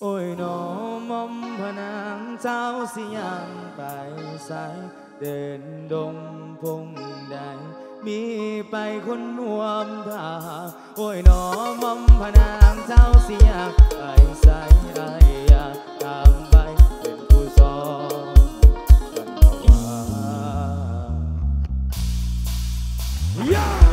โอ้ยน้อมอมพนางเจ้าสิยังไปสายเดินดงพงใดมีไปคนนวมทาโอ้ยน้อมอมพนางเจ้าสิยังไปสายอยาตามไปเป็นผู้สอนกันว่า Yeah!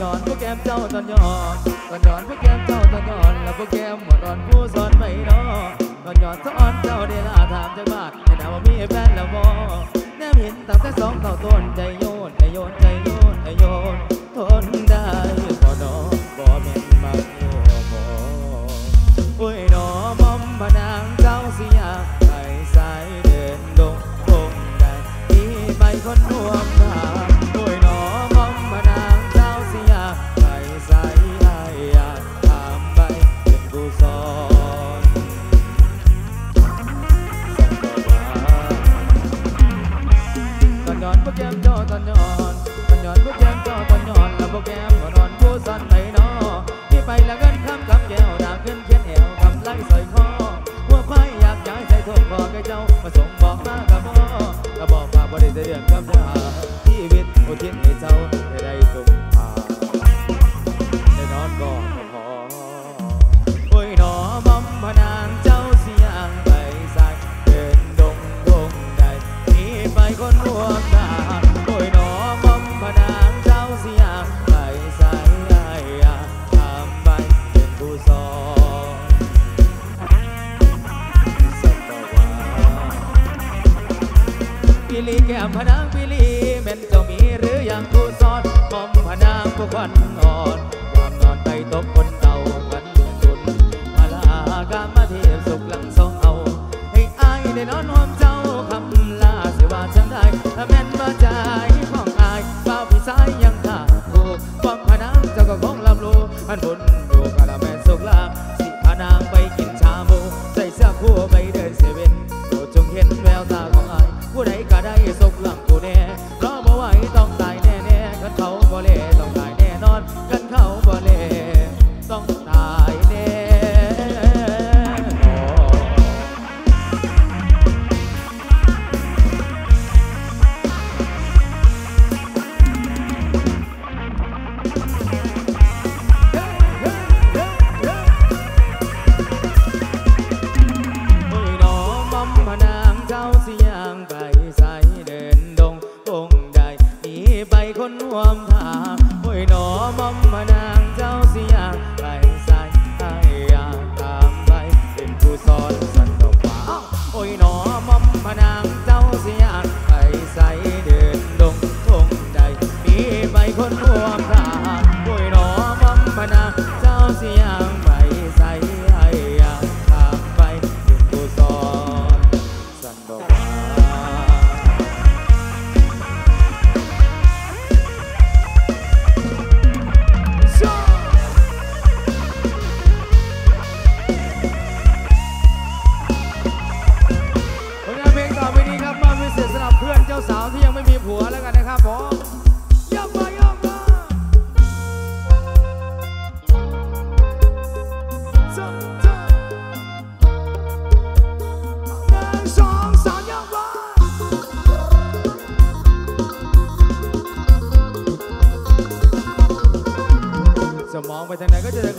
ย้อนผู้แก้มเจ้าตอนย้อนตอนย้อนผู้แก้มเจ้าตอนย้อนแล้วผู้แก้มหมดออนผู้สอนไม่นอตอนย้อนสอ่นเจ้าเด้ลาถามจากบ้านแต่ถามว่ามีแฟนแล้วบ่แนมเห็นตั้งแต่สองเต่าต้นใจโยนใจโยนใจโยนใจโยน อนยอนตอนย้อนผู้แจ้งก็ตอนยอนแล้วบ่แก้มก็นอนผู้ซ่อนไปนอที่ไปละเงินคำกับแก้วดาวขึ้นเขียนแอวกำไลสอยคอหัวควายอยากย้ายใส่ทนคอกกับเจ้ามาส่งบอกมากระบพ่อก็บอกว่าบ่ได้เสีเดือนกับเาชีวิตอุทิศให้เจ้า ลีแก้มพนังพิลีแม่นเจ้ามีหรืออยังผู้ซอนมอมพนังผู้ควันอ่อนความนอนไปตกคนเตา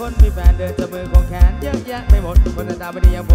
คนมีแฟนเดินจับมือควงแขนเยอะแยะไม่หมดคนหาตาไม่ดียัง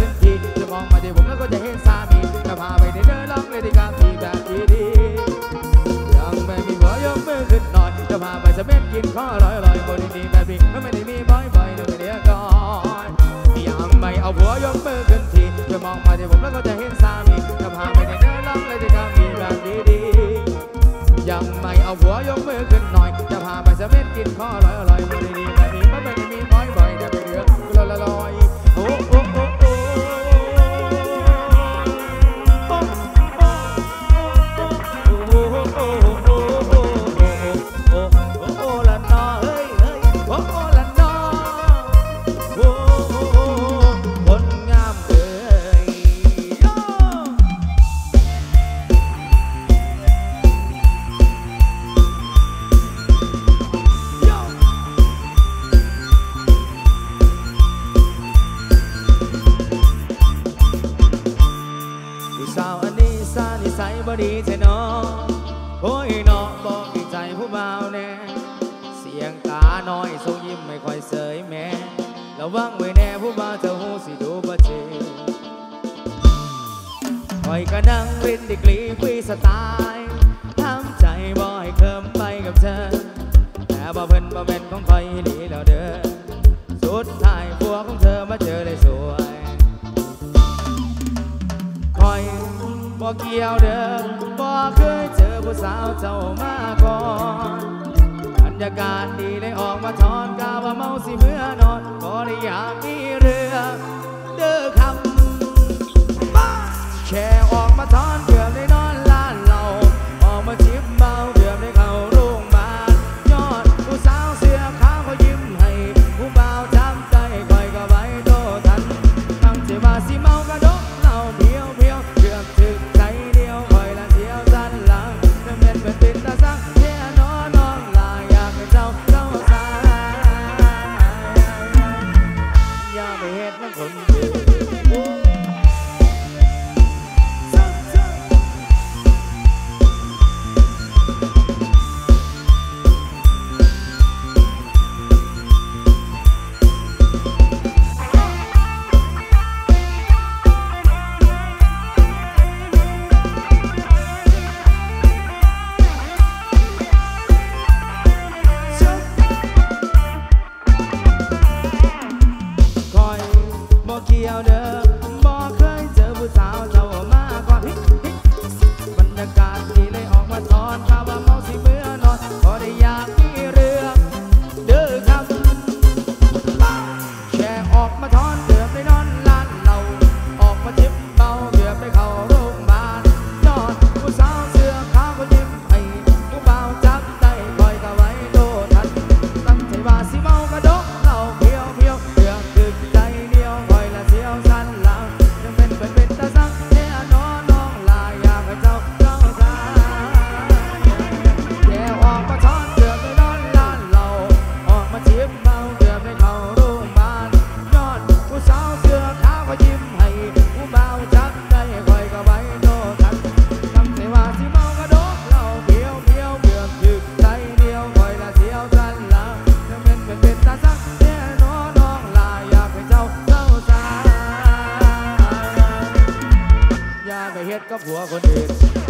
ทันทีจะมองมาที่ผมแล้วก็จะเห็นสามีจะพาไปในเดินล่องเลยที่กาสีแบบดีๆยังไม่มีหัวยกมือขึ้นหน่อยจะพาไปสเม็ดกินข้อลอยลอยบนดีๆแบบนี้ไม่ได้มีบ่อยๆหนึ่งเดียวก่อนยังไม่เอาหัวยกมือขึ้นทีจะมองมาที่ผมแล้วก็จะเห็นสามีจะพาไปในเดินล่องเลยที่กาสีแบบดีๆยังไม่เอาหัวยกมือขึ้นหน่อยจะพาไปสเม็ดกินข้อ เกี่ยวเดิมบ่เคยเจอผู้สาวเจ้ามาก่อนบรรยากาศดีเลยออกมาทอนกาว่าเมาสิเมื่อนอนก็เลยอยากมีเรื่อง Monday. go on with this.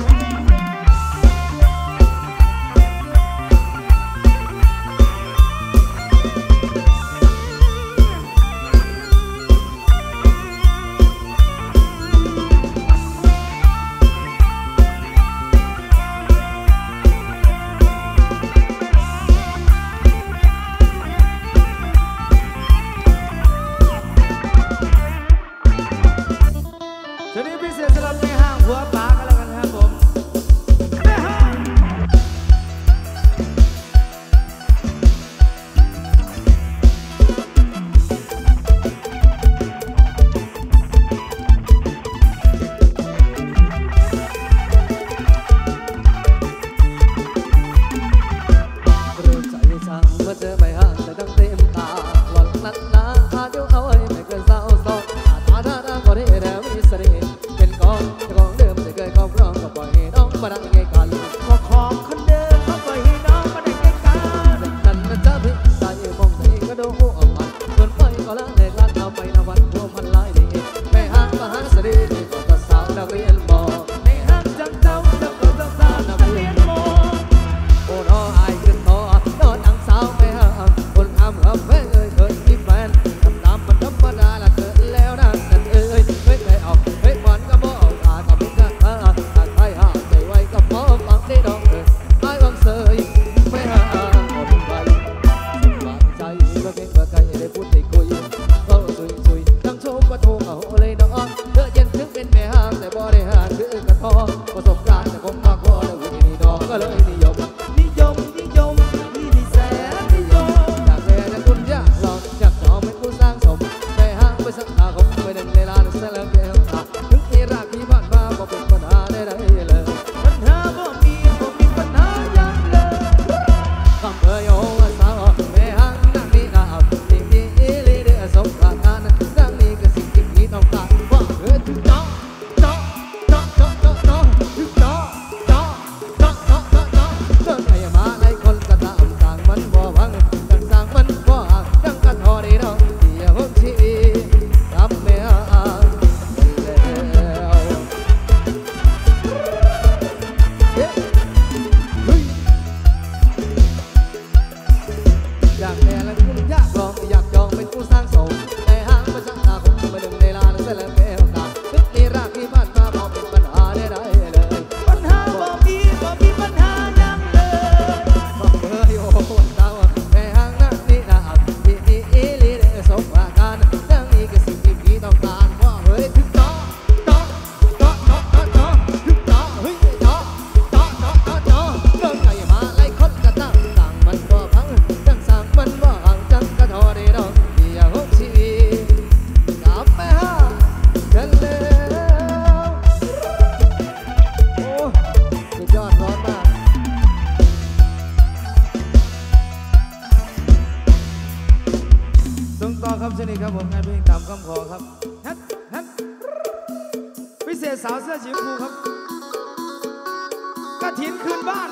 กระถินคืนบ้าน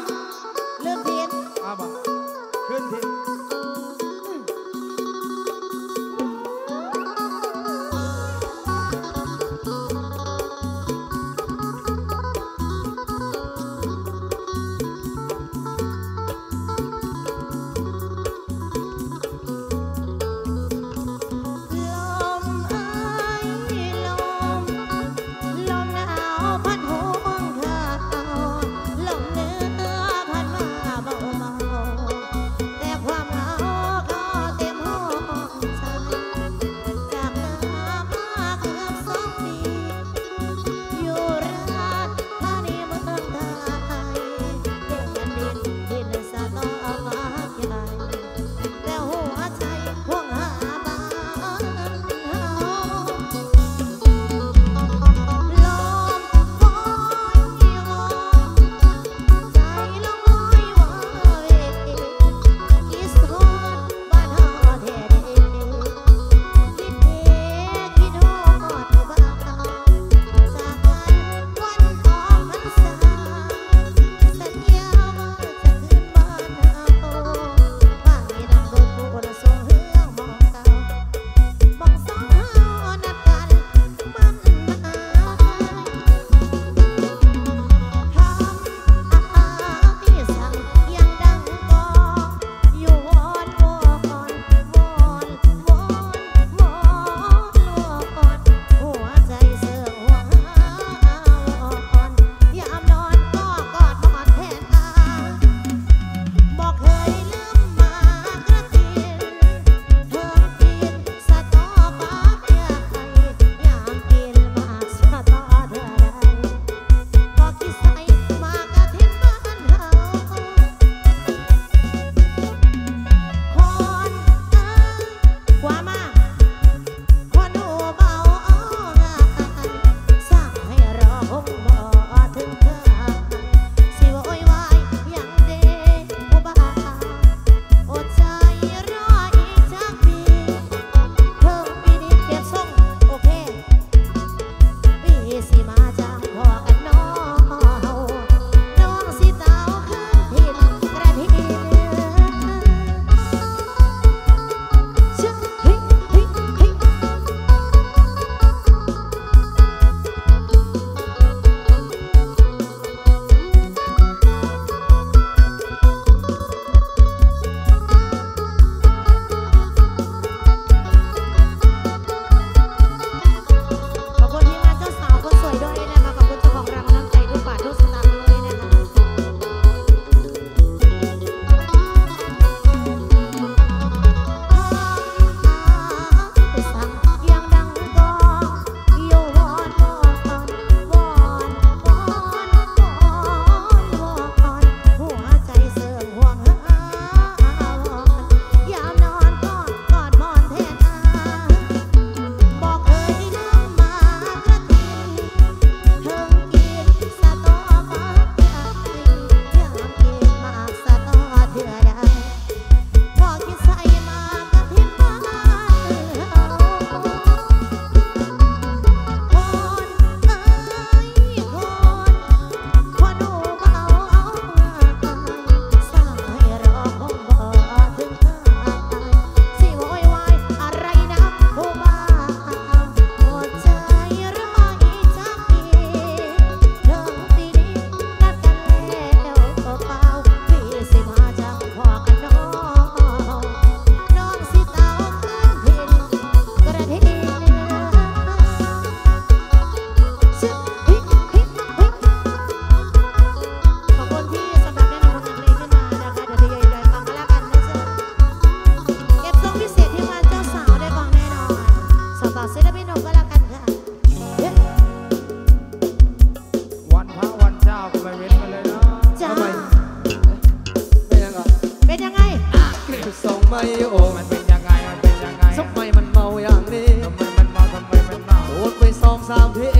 เลือกเพียนอ้าวบ่คืนทิน วันพระวันเจ้าก็ไปเว้นกัเลยนาะจ้าเป็นยังไงเป็นยัองไม่โอมันเป็นยังไงมันเป็นยังไงทำไมมันเมาอย่างนี้ทำไมมันเมาทำไมมันเมาโดนไปสองสามที